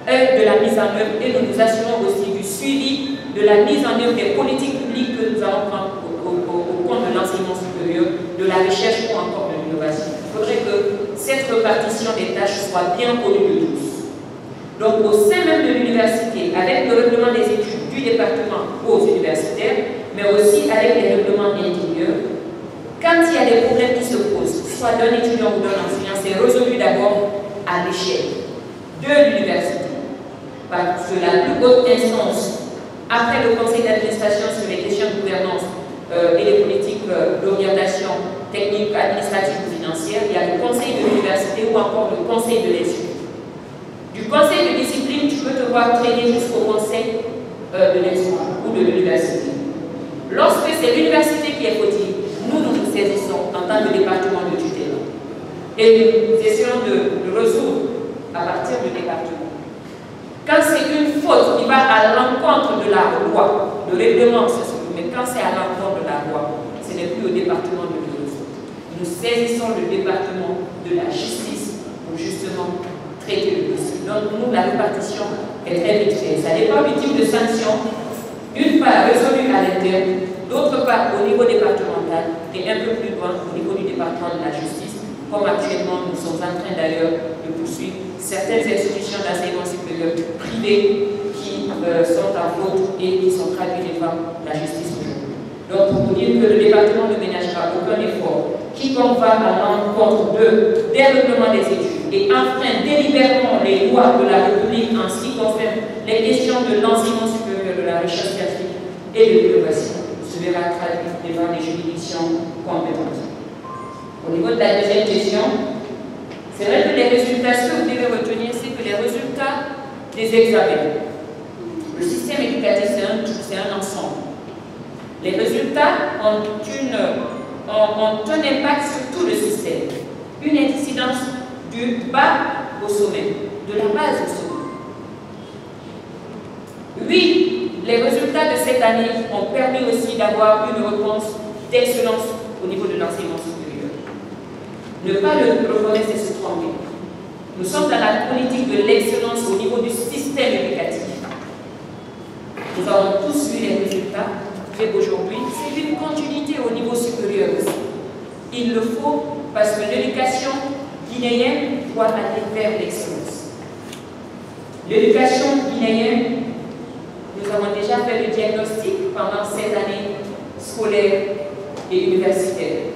et de la mise en œuvre et nous nous assurons aussi du suivi de la mise en œuvre des politiques publiques que nous allons prendre au, au, au compte de l'enseignement supérieur, de la recherche ou encore de l'innovation. Il faudrait que cette répartition des tâches soit bien connue de tous. Donc au sein même de l'université, avec le règlement des études du département aux universitaires, mais aussi avec les règlements intérieurs. Quand il y a des problèmes qui se posent, soit d'un étudiant ou d'un enseignant, c'est résolu d'abord à l'échelle de l'université. Parce que la plus haute instance, après le conseil d'administration sur les questions de gouvernance euh, et les politiques euh, d'orientation technique, administrative ou financière, il y a le conseil de l'université ou encore le conseil de l'étude. Du conseil de discipline, tu peux te voir traîner jusqu'au conseil euh, de l'instrument ou de l'université. Lorsque c'est l'université qui est fautive, nous, nous saisissons en tant que département de tutelle. Et nous essayons de, de résoudre à partir du département. Quand c'est une faute qui va à l'encontre de la loi, le règlement, mais quand c'est à l'encontre de la loi, ce n'est plus au département de le résoudre. Nous saisissons le département de la justice pour justement traiter le dossier. Donc nous, la répartition est très faite. Ça dépend du type de sanction, d'une part résolue à l'interne, d'autre part au niveau départemental et un peu plus loin au niveau du département de la justice, comme actuellement nous sommes en train d'ailleurs de poursuivre certaines institutions d'enseignement supérieur privées qui euh, sont en faute et qui sont traduites devant la justice aujourd'hui. Donc pour vous dire que le département ne ménagera aucun effort. Quiconque va à l'encontre de, règlements des études et enfreint délibérément les lois de la République en ce qui les questions de l'enseignement supérieur, de la recherche scientifique et de l'innovation se verra traduit devant les juridictions compétentes. Au niveau de la deuxième question, c'est vrai que les résultats, ce que vous devez retenir, c'est que les résultats des examens. Le système éducatif, c'est un, ensemble. Les résultats ont, une, ont, un impact sur tout le système. Une incidence du bas au sommet, de la base au sommet. Oui, les résultats de cette année ont permis aussi d'avoir une réponse d'excellence au niveau de l'enseignement supérieur. Ne pas le reconnaître, c'est se tromper. Nous sommes dans la politique de l'excellence au niveau du système éducatif. Nous avons tous vu les résultats faits aujourd'hui. C'est une continuité au niveau supérieur aussi. Il le faut parce que guinéenne doit aller l'excellence. L'éducation guinéenne, nous avons déjà fait le diagnostic pendant ces années scolaires et universitaires.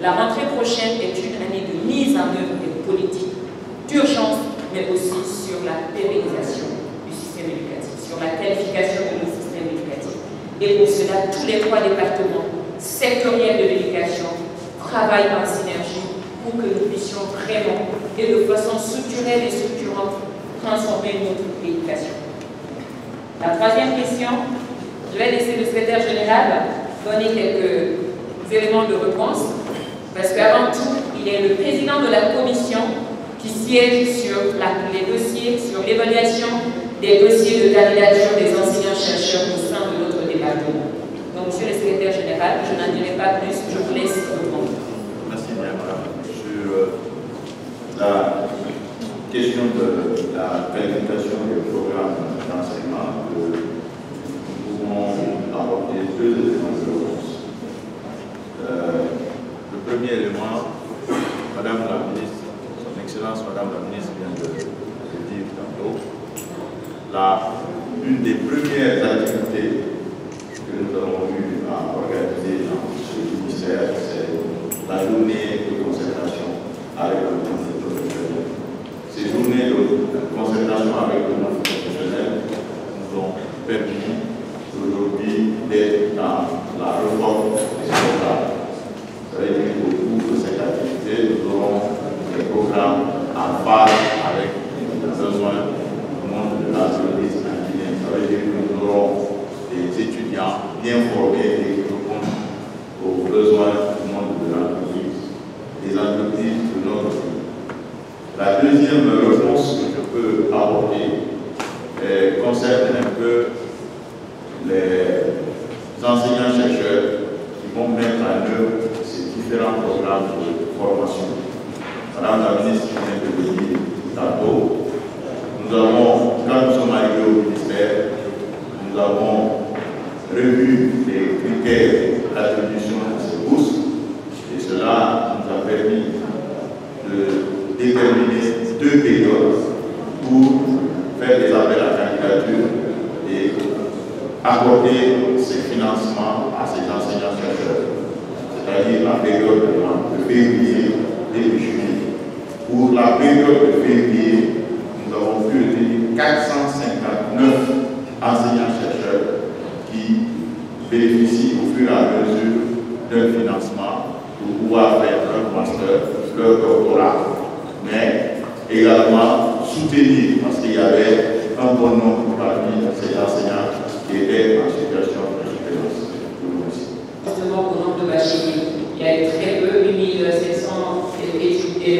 La rentrée prochaine est une année de mise en œuvre des politiques d'urgence, mais aussi sur la pérennisation du système éducatif, sur la qualification de nos systèmes éducatifs. Et pour cela, tous les trois départements sectoriels de l'éducation travaillent en synergie que nous puissions vraiment et de façon structurelle et structurante transformer notre éducation. La troisième question, je vais laisser le secrétaire général donner quelques éléments de réponse, parce qu'avant tout, il est le président de la commission qui siège sur les dossiers, sur l'évaluation des dossiers de candidature des enseignants-chercheurs au sein de notre département. Donc, monsieur le secrétaire général, je n'en dirai pas plus, je vous laisse répondre. Merci. La question de la qualification du programme d'enseignement, nous pouvons apporter deux éléments de réponse. Euh, le premier élément, madame la ministre, son excellence madame la ministre vient de le dire tantôt, la, une des premières activités que nous avons eu à organiser dans ce ministère, c'est la journée avec le monde professionnel. Ces journées de concertation avec le monde professionnel nous ont permis aujourd'hui d'être dans la réforme des programmes. Veut dire qu'au cours de cette activité, nous aurons des programmes en phase avec les besoins du monde de la service en Guinée. Ça veut dire que nous aurons des étudiants bien formés et qui répondent aux besoins du monde de l'entreprise, des entreprises de notre pays. La deuxième réponse que je peux apporter eh, concerne un peu les enseignants-chercheurs qui vont mettre en œuvre ces différents programmes de formation. Madame la ministre vient de le dire tantôt. Nous avons, quand nous sommes arrivés au ministère, nous avons revu les critères d'attribution de ces bourses et cela nous a permis de déterminer deux périodes pour faire des appels à candidature et accorder ces financements à ces enseignants-chercheurs, c'est-à-dire la période de février et juillet. Pour la période de février, nous avons pu retenir 459 enseignants-chercheurs qui bénéficient au fur et à mesure d'un financement pour pouvoir faire leur master, leur doctorat, mais également soutenir, parce qu'il y avait un bon nombre parmi ces enseignants qui étaient en situation de souffrance. Justement, au nombre de bacheliers, il y a eu très peu, 8700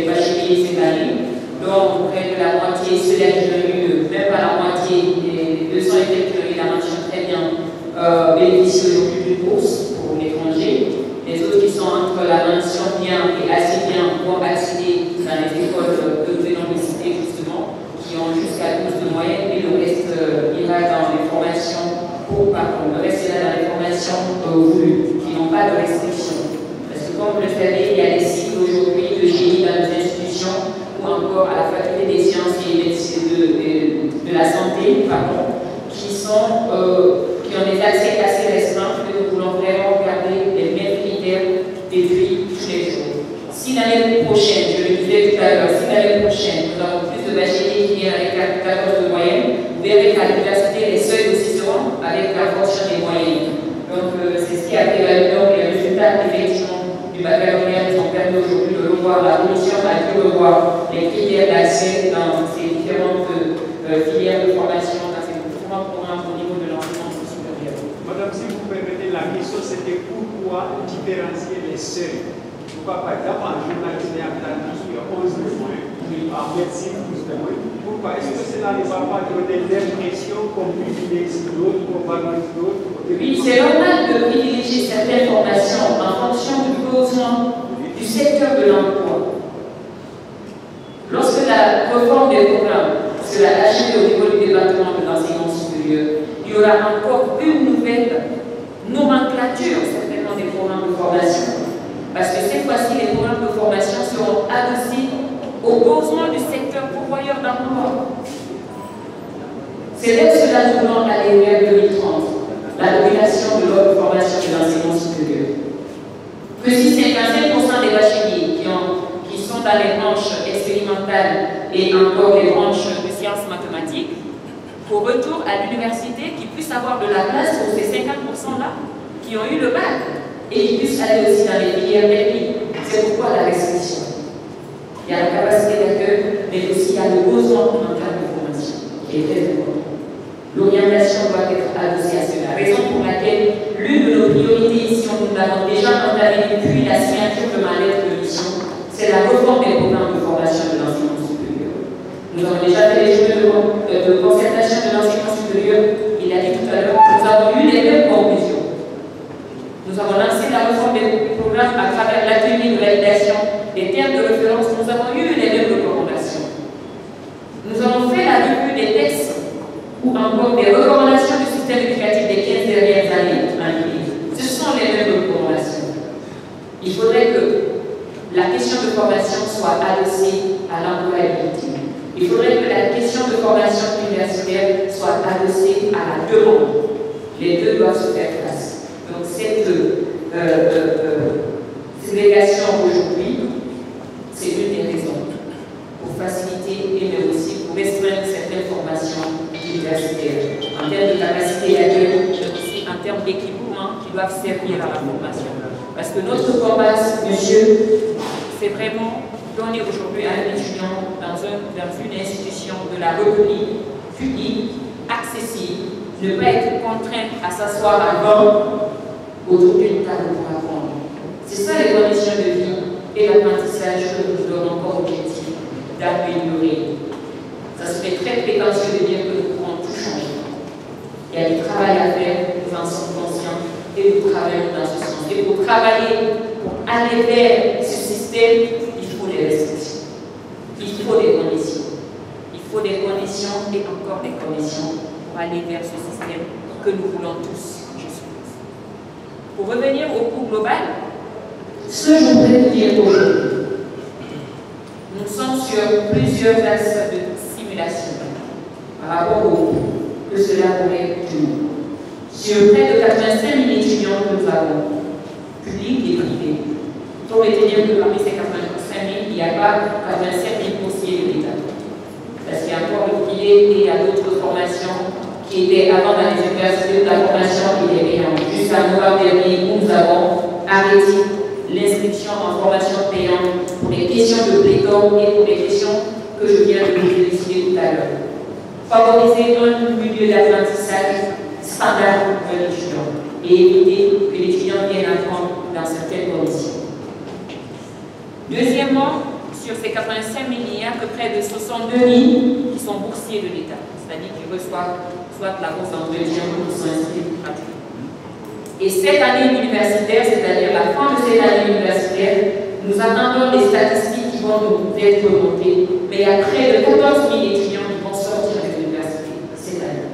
bacheliers cette année, dont près de la moitié, ceux-là qui ont eu, même pas la moitié, les 200 et quelques qui ont eu la mention très bien, euh, bénéficient aujourd'hui d'une bourse pour l'étranger. Les autres qui sont entre la mention bien et assez bien vont accéder dans les écoles que nous venons de citer justement, qui ont jusqu'à 12 de moyenne, et le reste euh, ira dans les formations, pour, pardon, le reste ira dans les formations euh, voulues, qui n'ont pas de restriction. Parce que comme le savez, il y a des cycles aujourd'hui de génie dans nos institutions, ou encore à la faculté des sciences et de, de, de la santé, qui, sont, euh, qui ont des accès assez restreints, que nous voulons vraiment garder les mêmes critères depuis tous les jours. Si l'année prochaine, je le disais tout à l'heure, si l'année prochaine, nous avons plus de bacheliers qui viennent avec 14 de moyenne, vous verrez qu'à l'université, les seuils aussi seront avec la fonction des moyennes. Donc, euh, c'est ce qui a fait donc les résultats effectivement du baccalauréat nous ont permis aujourd'hui de revoir, la commission a dû revoir les critères d'accès dans ces différentes filières de formation dans ces différents programmes au niveau de l'enseignement supérieur. Madame, si vous permettez, la question c'était pourquoi différencier les seuils Pourquoi, par exemple, en journalisme et en il y a 11 points, en médecine, 12 points Pourquoi Est-ce que cela ne va pas donner l'impression qu'on privilégie d'autres, qu'on valorise d'autres Oui, c'est normal de privilégier certaines formations en fonction du besoin du secteur de l'emploi. Lorsque la réforme des programmes sera achevée au niveau du département de l'enseignement supérieur, il y aura encore une nouvelle nomenclature, certainement des programmes de formation. Parce que cette fois-ci, les programmes de formation seront adossés aux besoins du secteur pourvoyeur d'emploi. C'est vers cela nous voulons aller vers 2030, la domination de l'ordre de formation de l'enseignement supérieur. Que si 55% des bacheliers qui, ont, qui sont dans les branches expérimentales et encore les branches de sciences mathématiques, au retour à l'université, qui puissent avoir de la place pour ces 50%-là qui ont eu le bac et qui puissent aller aussi dans les filières techniques. C'est pourquoi la restriction. Il y a la capacité d'accueil, mais aussi il y a le besoin en termes de formation, qui est très important. L'orientation doit être adossée à cela. Raison pour laquelle l'une de nos priorités ici, nous l'avons déjà entamée depuis la signature de ma lettre de mission, c'est la réforme des programmes de formation de l'enseignement supérieur. Nous avons déjà fait les journées de, de concertation de l'enseignement supérieur. Il a dit tout à l'heure, nous avons eu les mêmes conclusions. Nous avons lancé la réforme des programmes à travers l'atelier de validation des termes de référence. Nous avons eu les mêmes recommandations. Nous avons fait la revue des textes ou encore des recommandations du système éducatif des 15 dernières années Ce sont les mêmes recommandations. Il faudrait que la question de formation soit adossée à l'employabilité. Il faudrait que la question de formation universitaire soit adossée à la demande. Les deux doivent se faire face. Donc cette euh, euh, euh, aujourd'hui, c'est une des raisons pour faciliter et mais aussi pour restreindre certaines formations universitaires en termes de capacité d'accueil, mais aussi en termes d'équipement qui doivent servir à la formation. Parce que notre combat, monsieur, c'est vraiment donner aujourd'hui à un étudiant dans, une institution de la République publique, accessible, ne pas être contraint à s'asseoir à bord autour d'une table pour apprendre. C'est ça les conditions de vie et l'apprentissage que nous donnons comme objectif d'améliorer. Ça serait très prétentieux de dire que nous pouvons tout changer. Il y a du travail à faire, nous en sommes conscients, et nous travaillons dans ce sens. Et pour travailler, pour aller vers ce système, des restrictions. Il faut des conditions. Il faut des conditions et encore des conditions pour aller vers ce système que nous voulons tous, je suppose. Pour revenir au global, ce que je voudrais dire aujourd'hui, nous sommes sur plusieurs axes de simulation par rapport au cours que cela pourrait tenir. Sur près de 85 000 étudiants que nous avons, publics et privés, il faut retenir que parmi ces 85 il n'y a pas 87 000 conseillers de l'État. Parce qu'il y a encore le privé et il y a d'autres formations qui étaient avant dans les universités de la formation qui était payante. Jusqu'à novembre dernier, nous avons arrêté l'inscription en formation payante pour les questions de pléthore et pour les questions que je viens de vous élucider tout à l'heure. Favoriser un milieu d'apprentissage standard pour l'étudiant et éviter que l'étudiant vienne apprendre dans certaines conditions. Deuxièmement, sur ces 85 000, il que près de 62 000 qui sont boursiers de l'État, c'est-à-dire qui reçoivent soit la bourse d'entretien ou sont inscrits pratique. Et cette année universitaire, c'est-à-dire la fin de cette année universitaire, nous attendons des statistiques qui vont nous être remontées, mais il y a près de 14 000 étudiants qui vont sortir de l'université cette année,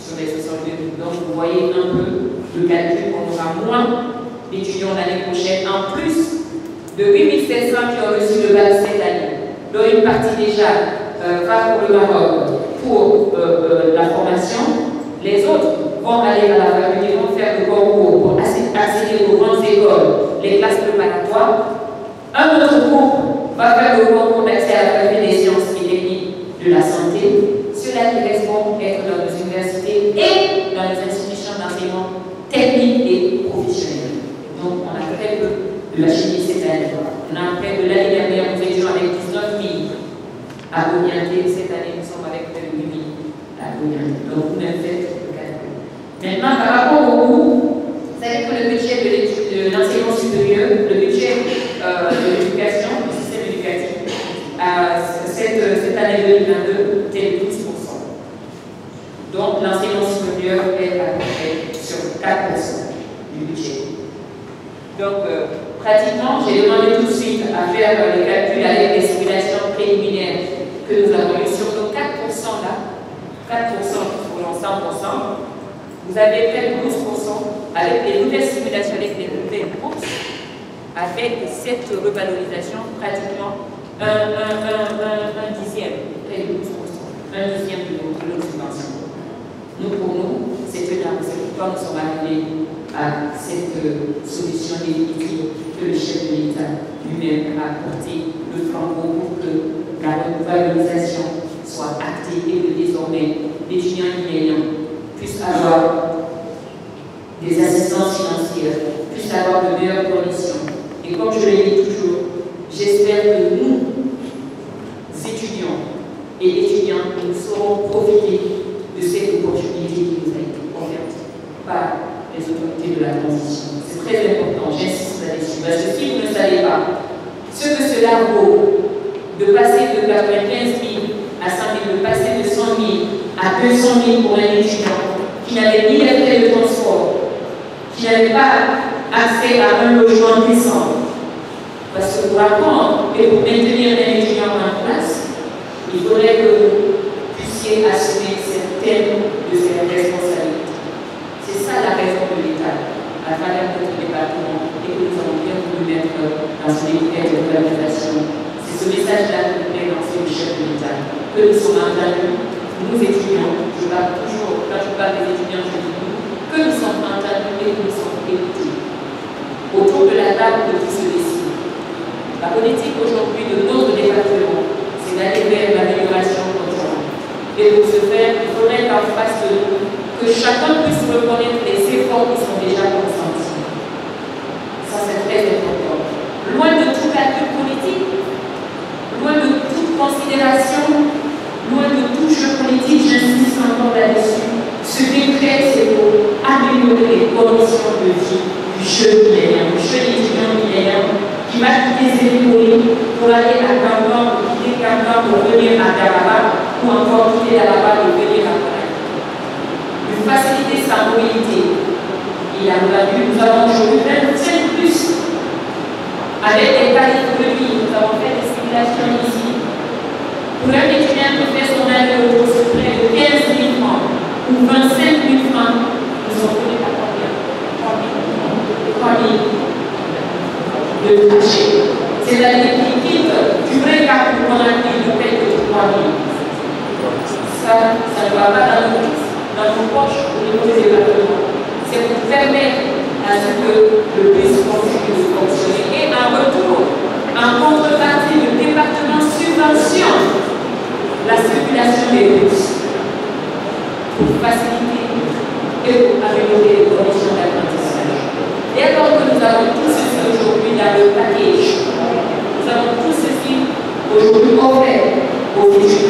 sur les 62 000. Donc vous voyez un peu le calcul, on aura moins d'étudiants l'année prochaine, en plus de 8700 qui ont reçu le bac cette année, dont une partie déjà euh, va pour le Maroc pour euh, euh, la formation, les autres vont aller à la faculté, vont faire le concours pour accéder aux grandes écoles, les classes préparatoires. Un autre groupe va faire le concours d'accès à la faculté des sciences et techniques de la santé. Cela qui correspond être dans nos universités et dans les institutions d'enseignement technique et professionnel. Donc on a très peu de la chimie à Gognanté. Cette année, nous sommes avec le Mimi à Gognanté. Donc, vous ne faites que 4 Maintenant, par rapport au coût, c'est-à-dire que le budget de l'enseignement supérieur, le budget euh, de l'éducation, du système éducatif, à cette, cette année 2022 était de 12%. Donc, l'enseignement supérieur est à peu près sur 4% du budget. Donc, euh, pratiquement, j'ai demandé tout de suite à faire les calculs avec les nous avons eues sur nos 4% là, 4% pour 100%, vous avez fait 12% avec les nouvelles simulations, avec les nouvelles bourses, avec cette revalorisation pratiquement un, un, dixième, de 12%, un dixième de notre subvention. Nous, pour nous, c'est c'est pourquoi nous sommes arrivés à cette solution définitive que le chef de l'État lui-même a porté le flambeau pour que la revalorisation soit actée et que désormais l'étudiant guinéen puisse avoir des assistances financières, puisse avoir de meilleures conditions. Et comme je le dis toujours, j'espère que nous, étudiants et étudiants, nous saurons profiter de cette opportunité qui nous a été offerte par les autorités de la transition. C'est très important, j'insiste là-dessus. Parce que si vous ne savez pas ce que cela vaut de passer de 95 000 à 100 000, de passer de 100 000 à 200 000 pour un étudiant qui n'avait ni les frais de transport, qui n'avait pas accès à un logement décent. Parce que pour apprendre et pour maintenir un étudiant en place, il faudrait que vous puissiez assumer certaines de ces responsabilités. C'est ça la raison de l'État, à travers notre département, et que nous mettre dans une étiquette de valorisation. C'est ce message-là que voulons lancer le chef de l'État, que nous sommes entendus, nous étudiants, je parle toujours, quand je parle des étudiants, je dis nous, que nous sommes entendus et que nous sommes écoutés. Autour de la table de tout se décide. La politique aujourd'hui de notre département, c'est d'aller vers l'amélioration continue. Et pour ce faire, il faudrait qu'en face de nous, que chacun puisse reconnaître les efforts qui sont déjà consentis. Ça, c'est très important. Loin de tout calcul politique, loin de toute considération, loin de tout jeu politique, j'insiste encore là-dessus. Ce décret, c'est pour améliorer les conditions de vie du jeune millénaire, du jeune étudiant millénaire qui va quitter Zélimoni pour aller à Kangan, ou quitter Kangan pour venir à Daraba, ou encore quitter Daraba et venir à Paris faciliter sa mobilité. Il a fallu, nous avons aujourd'hui 25 plus avec tarifs de vie. Nous avons fait des simulations ici. Pour un étudiant son année au près de 15 000 francs ou 25 000 francs, nous sommes venus à combien 3 000 de cachet. C'est-à-dire qu'il quitte du vrai cas pour dit le paye de 3 000. Ça, ça ne va pas dans le dans nos poches au niveau des départements. C'est pour permettre à ce que le bus continue de fonctionner. Et en retour, en contrepartie, le département subventionne la circulation des bus pour faciliter et pour améliorer les conditions d'apprentissage. Et alors que nous avons tout ceci aujourd'hui dans le package, nous avons tout ceci aujourd'hui offert aux étudiants.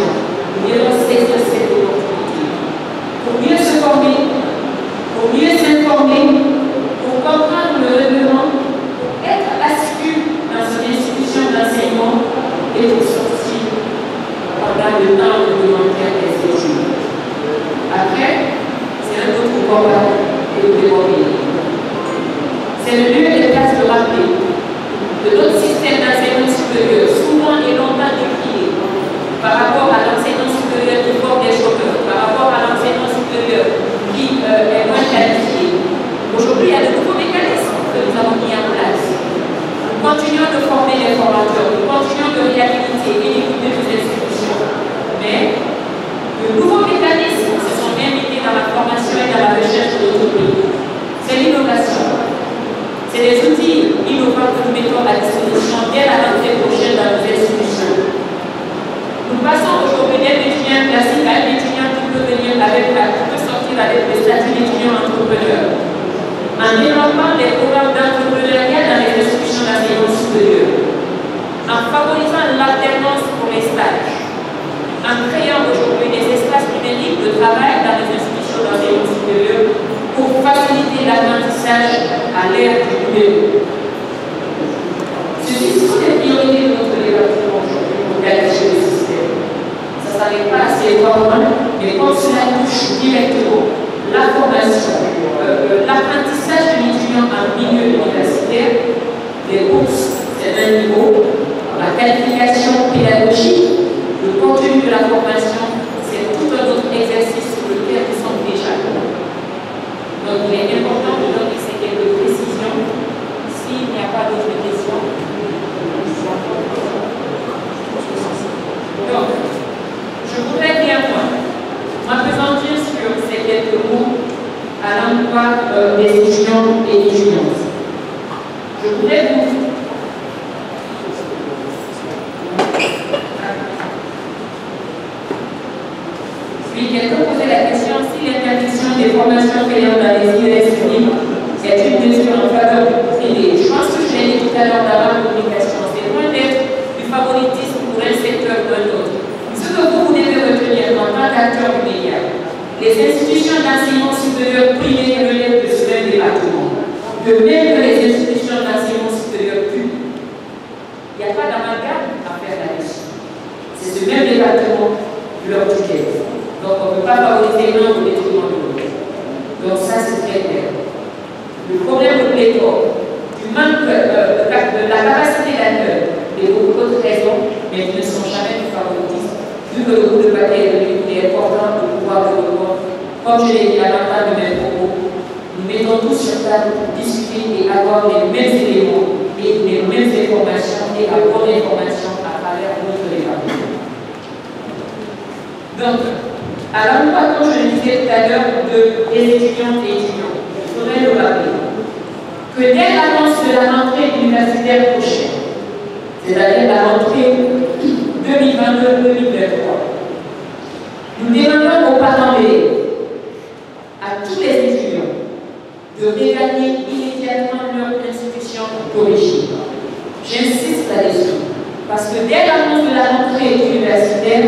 j'insiste là-dessus, parce que dès l'annonce de la rentrée universitaire,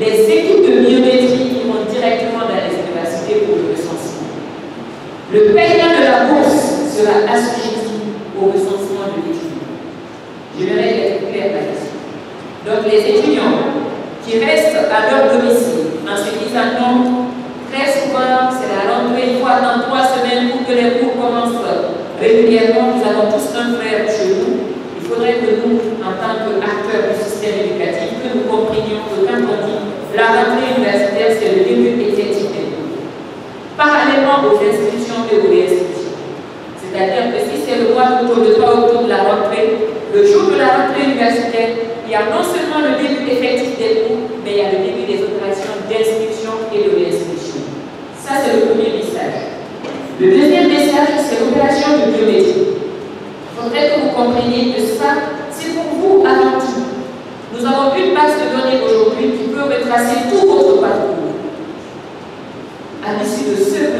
les équipes de biométrie vont directement dans les universités pour le recensement. Le payant de la bourse sera assujetti au recensement de l'étudiant. Je vais être clair là-dessus. Donc les étudiants qui restent à leur domicile en se disant non, très souvent c'est la rentrée, une fois dans trois semaines pour que les cours commencent régulièrement, nous avons tous un frère chez nous il faudrait que nous, en tant qu'acteurs du système éducatif, que nous comprenions que quand on dit la rentrée universitaire, c'est le début éthique Parallèlement aux institutions et aux réinstitutions. C'est-à-dire que si c'est le mois autour de toi, autour de la rentrée, le jour de la rentrée universitaire, il y a non seulement le début effectif des cours, mais il y a le béni, de saint, c'est pour vous avant tout. Nous avons une base de données aujourd'hui qui peut retracer tout votre parcours. À l'issue de ce